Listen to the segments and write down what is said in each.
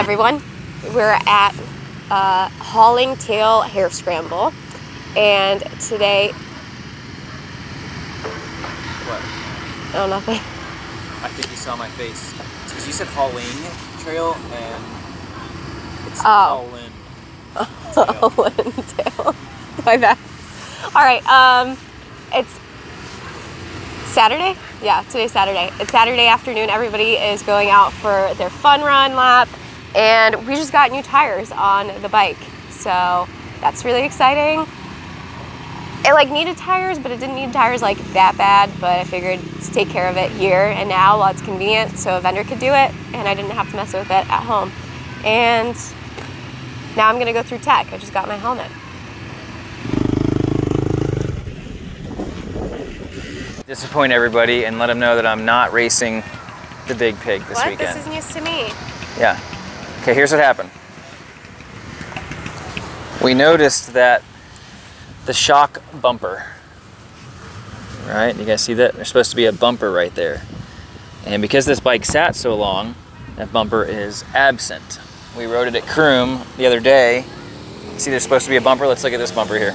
Everyone. We're at uh, Hauling Tail Harescramble and today, What? oh nothing. I think you saw my face. Because you said Hauling Trail and it's Oh. Hauling. Hauling Tail. My bad. All right, um, it's Saturday? Yeah, today's Saturday. It's Saturday afternoon. Everybody is going out for their fun run lap and we just got new tires on the bike. So that's really exciting. It like needed tires, but it didn't need tires like that bad. But I figured to take care of it here and now while it's convenient, so a vendor could do it, and I didn't have to mess with it at home. And now I'm gonna go through tech. I just got my helmet. Disappoint everybody and let them know that I'm not racing the big pig this what? weekend. This is news to me. Yeah. Okay, here's what happened. We noticed that the shock bumper, right? You guys see that? There's supposed to be a bumper right there. And because this bike sat so long, that bumper is absent. We rode it at Croom the other day. See, there's supposed to be a bumper. Let's look at this bumper here.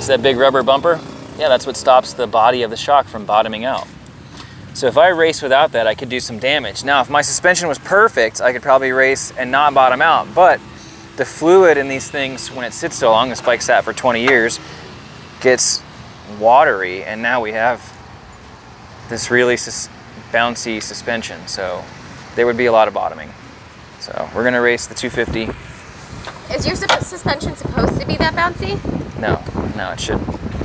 See that big rubber bumper? Yeah, that's what stops the body of the shock from bottoming out. So if I race without that, I could do some damage. Now, if my suspension was perfect, I could probably race and not bottom out. But the fluid in these things, when it sits so long, this bike sat for 20 years, gets watery, and now we have this really sus- bouncy suspension. So there would be a lot of bottoming. So we're gonna race the 250. Is your suspension supposed to be that bouncy? No, no, it shouldn't.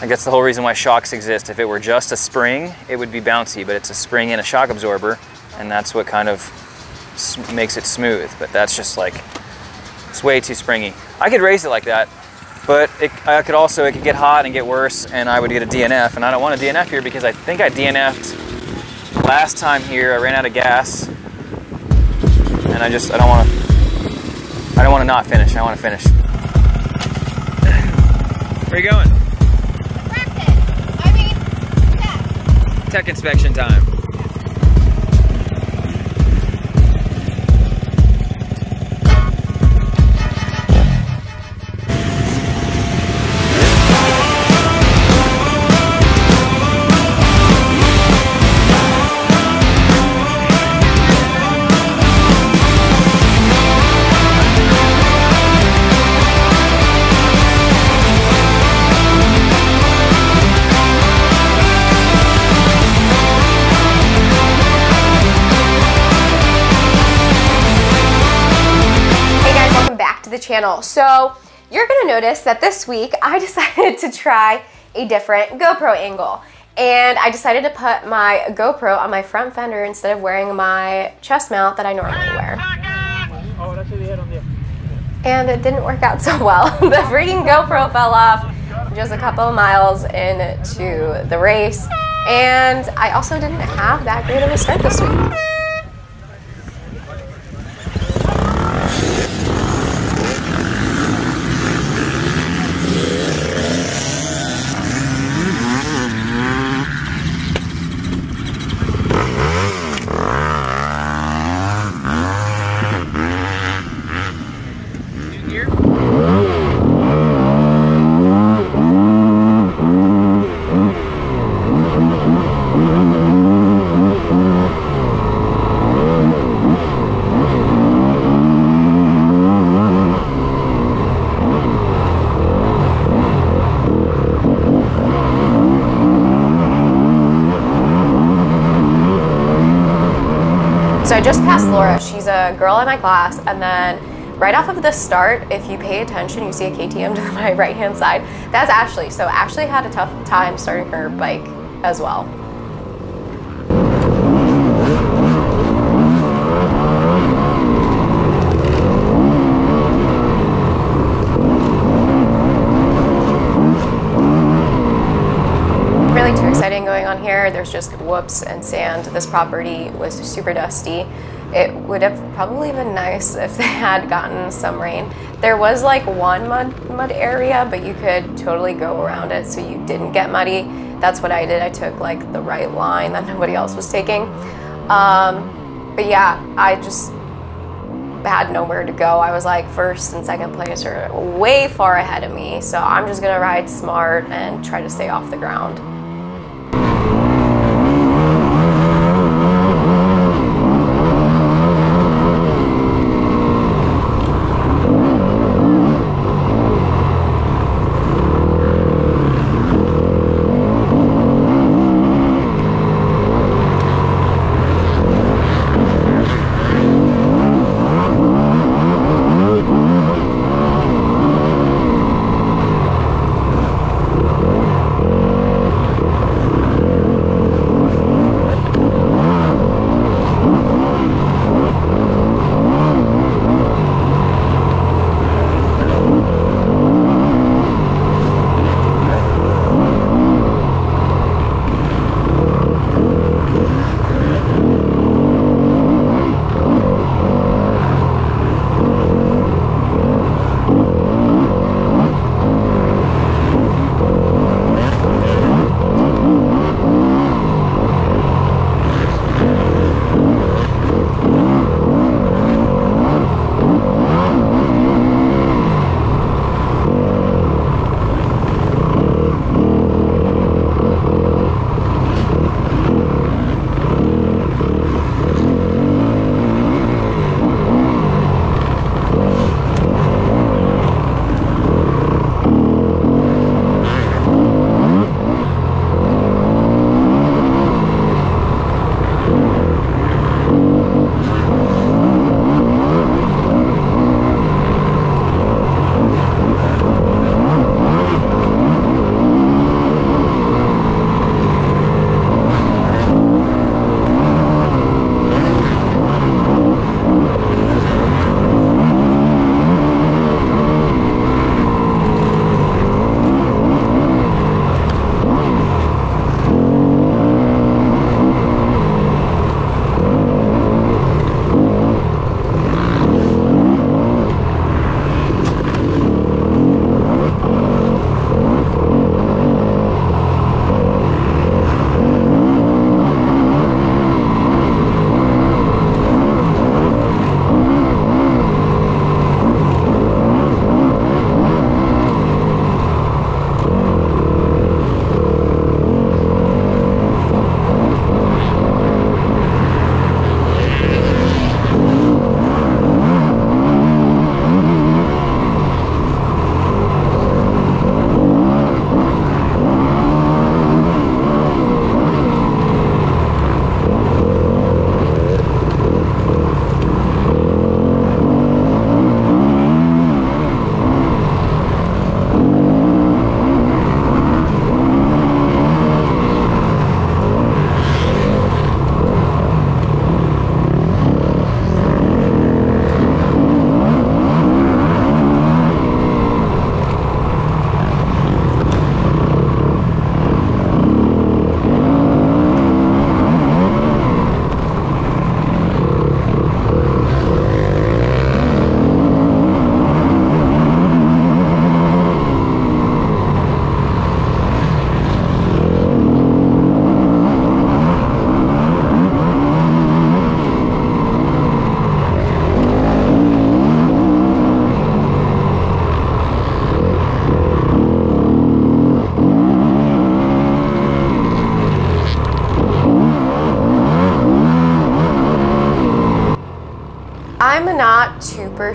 I guess the whole reason why shocks exist. If it were just a spring, it would be bouncy, but it's a spring and a shock absorber, and that's what kind of makes it smooth. But that's just like, it's way too springy. I could race it like that, but it, I could also, it could get hot and get worse, and I would get a DNF, and I don't want a DNF here because I think I DNF'd last time here. I ran out of gas, and I just, I don't want to, I don't want to not finish. I want to finish. Where are you going? Tech inspection time. Channel. So you're gonna notice that this week I decided to try a different GoPro angle. And I decided to put my GoPro on my front fender instead of wearing my chest mount that I normally wear. And it didn't work out so well. the freaking GoPro fell off just a couple of miles into the race. And I also didn't have that great of a start this week. So I just passed Laura. She's a girl in my class, and then right off of the start, if you pay attention, you see a KTM to my right hand side. That's Ashley. So Ashley had a tough time starting her bike as well. Really too exciting going on here. There's just whoops and sand. This property was super dusty. It would have probably been nice if they had gotten some rain. There was like one mud mud area, but you could totally go around it so you didn't get muddy. That's what I did. I took like the right line that nobody else was taking. Um, but yeah, I just had nowhere to go. I was like first and second place are way far ahead of me. So I'm just gonna ride smart and try to stay off the ground.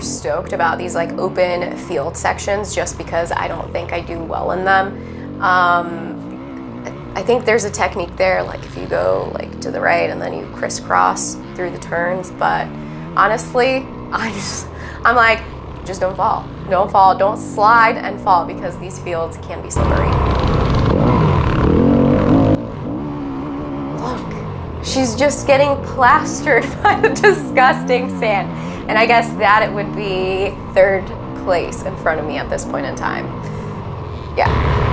Super stoked about these like open field sections just because I don't think I do well in them. Um, I think there's a technique there, like if you go like to the right and then you crisscross through the turns. But honestly, I just I'm like, just don't fall. Don't fall. Don't slide and fall because these fields can be slippery. Look, she's just getting plastered by the disgusting sand. And I guess that it would be third place in front of me at this point in time. Yeah.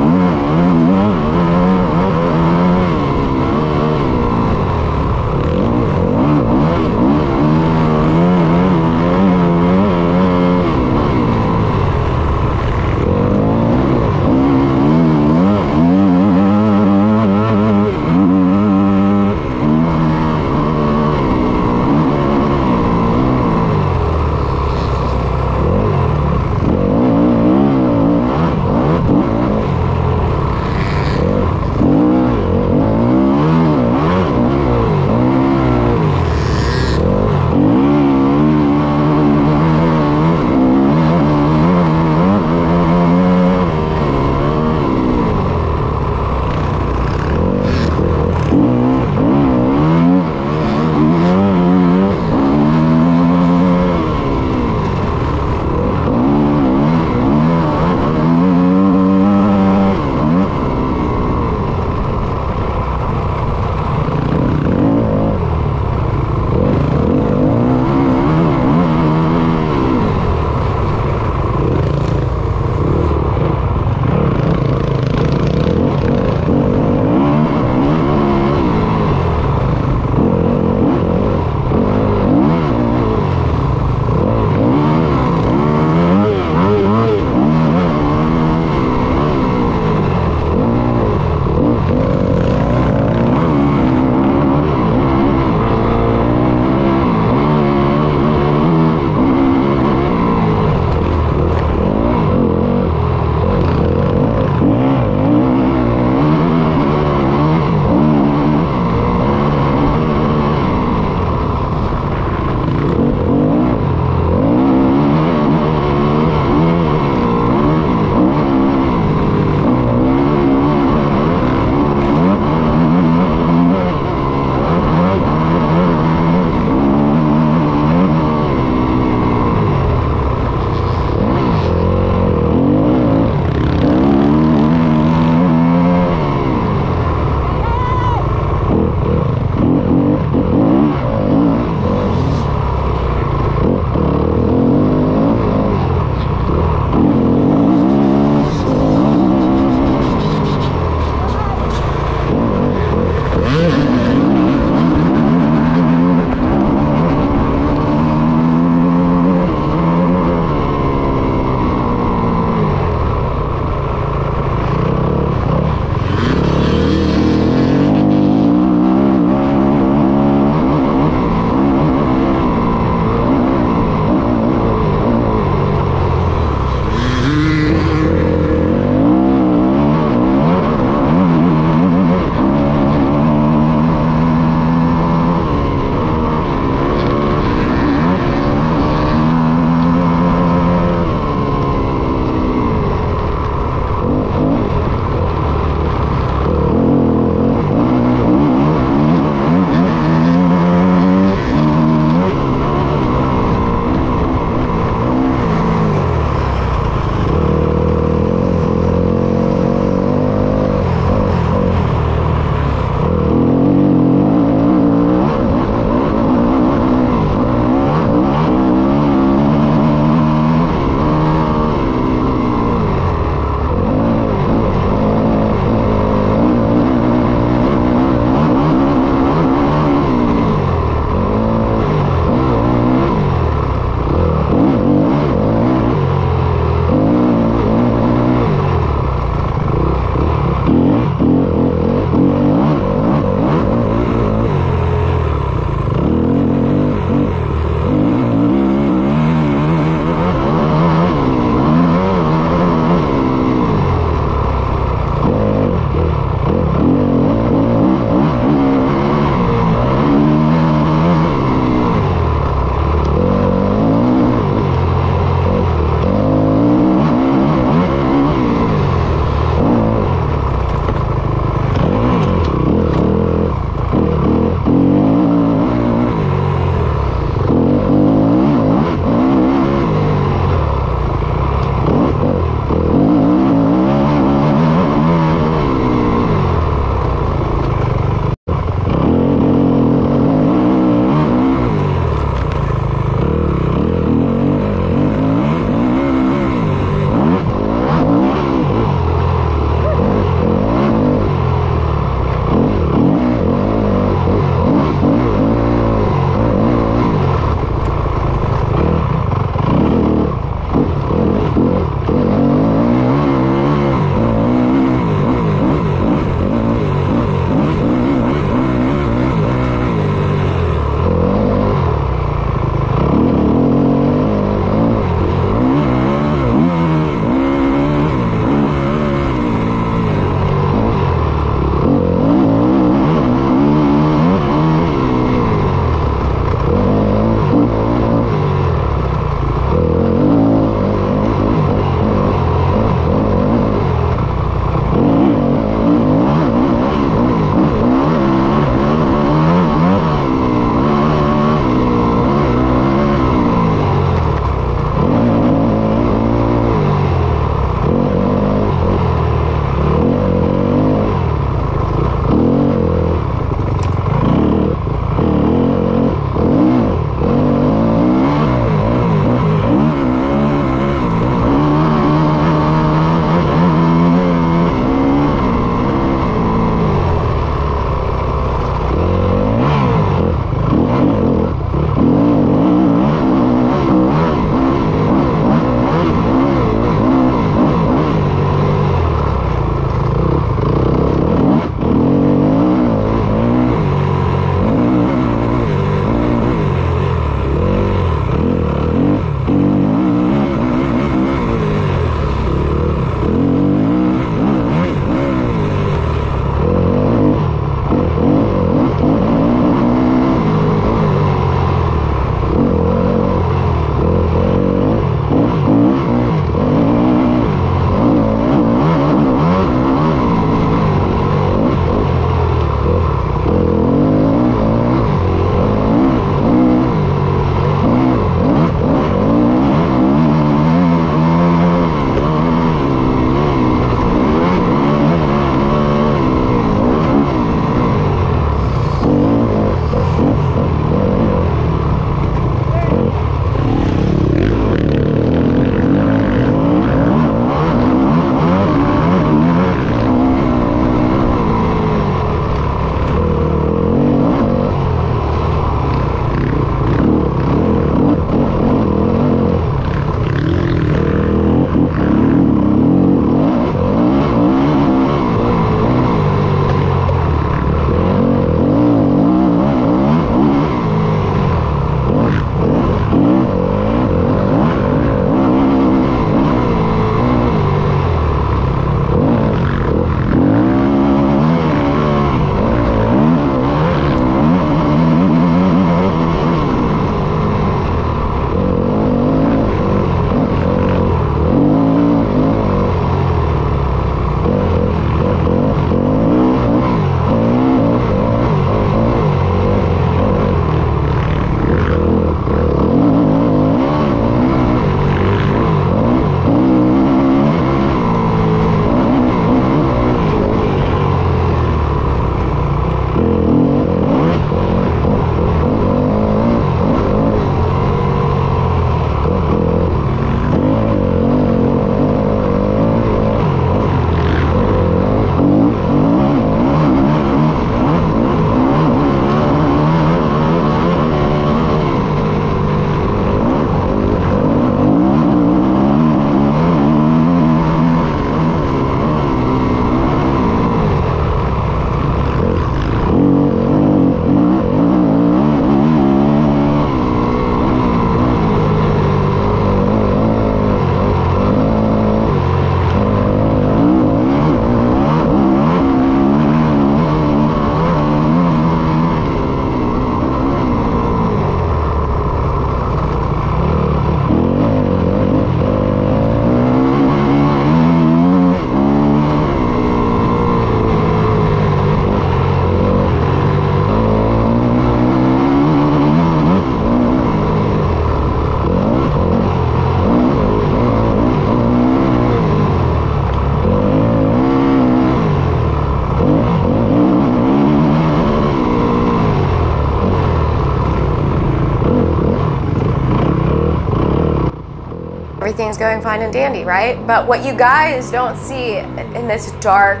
Everything's going fine and dandy, right? But what you guys don't see in this dark,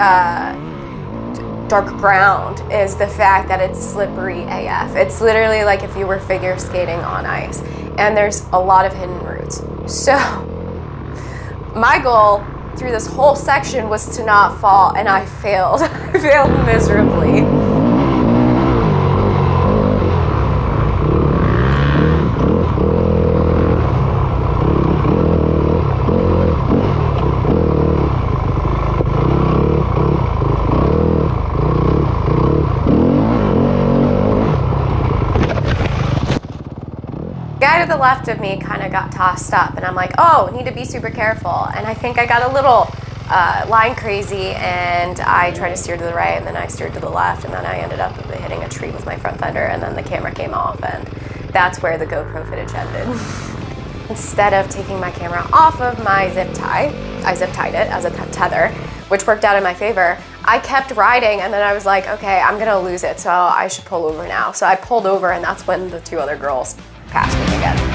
uh, dark ground is the fact that it's slippery AF. It's literally like if you were figure skating on ice, and there's a lot of hidden roots. So, my goal through this whole section was to not fall, and I failed. I failed miserably. Guy to the left of me kind of got tossed up and i'm like oh need to be super careful. And i think i got a little uh, line crazy and i tried to steer to the right and then i steered to the left and then i ended up hitting a tree with my front fender and then the camera came off and that's where the gopro footage ended. Instead of taking my camera off of my zip tie i zip tied it as a tether which worked out in my favor. I kept riding and then I was like, okay, I'm gonna lose it, so I should pull over now. So I pulled over and that's when the two other girls me again.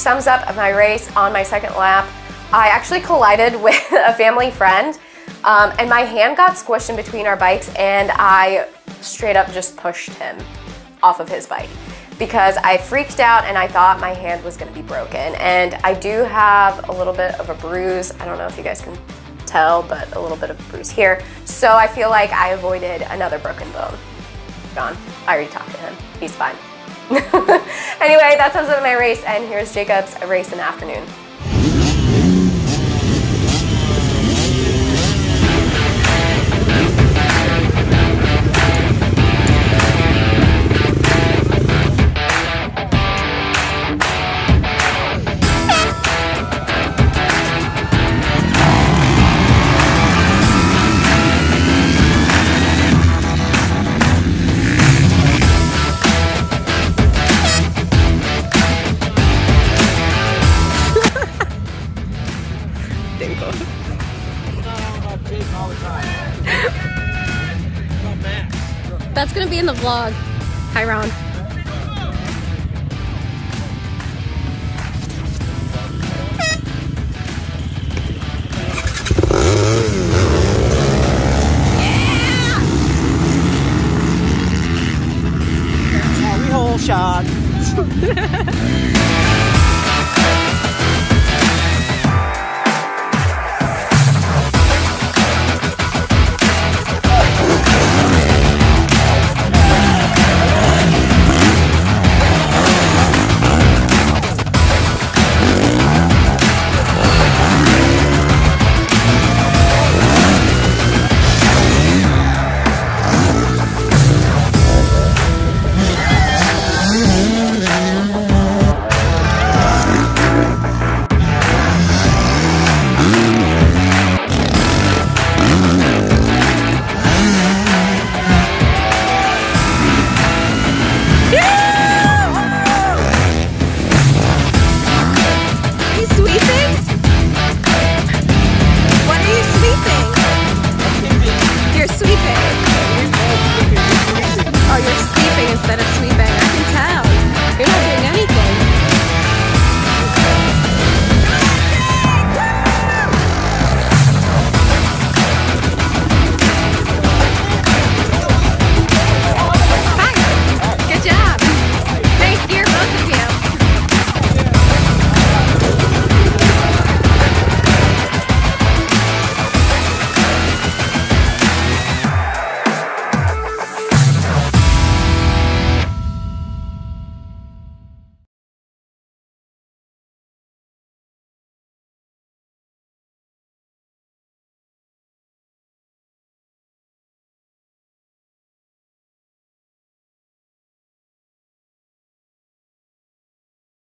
Sums up of my race on my second lap. I actually collided with a family friend um, and my hand got squished in between our bikes and I straight up just pushed him off of his bike because I freaked out and I thought my hand was gonna be broken. And I do have a little bit of a bruise. I don't know if you guys can tell, but a little bit of a bruise here. So I feel like I avoided another broken bone. Gone. I already talked to him. He's fine. anyway, that sums up my race, and here's Jacob's race in the afternoon. In the vlog. Hi, Ron. Shot.